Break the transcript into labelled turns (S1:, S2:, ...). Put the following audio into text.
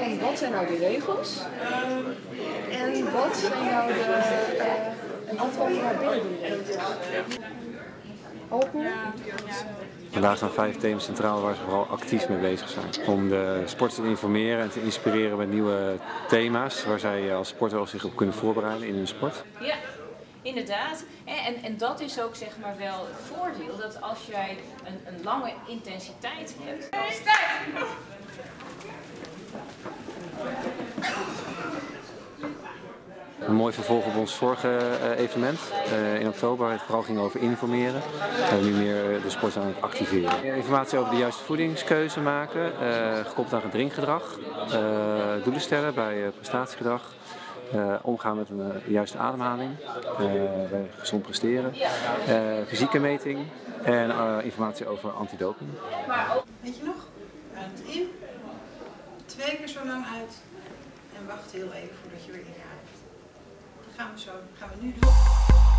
S1: van wat zijn nou de regels en wat zijn nou de, uh, wat valt er naar binnen die regels. Alcohol?
S2: Vandaag staan vijf thema's centraal waar ze vooral actief mee bezig zijn. Om de sporters te informeren en te inspireren met nieuwe thema's waar zij als sporter zich op kunnen voorbereiden in hun sport.
S3: Ja. Inderdaad, en, en dat is ook zeg maar wel het voordeel dat als jij een, een lange intensiteit hebt.
S2: Een mooi vervolg op ons vorige uh, evenement uh, in oktober, het vooral ging over informeren. Zijn nu meer uh, de sport activeren. Informatie over de juiste voedingskeuze maken, gekoppeld aan het drinkgedrag, doelen stellen bij prestatiegedrag. omgaan met een juiste ademhaling, bij gezond presteren, fysieke meting en informatie over antidoping.
S4: Lang uit en wacht heel even voordat je weer inademt gaan we zo, gaan we nu doen.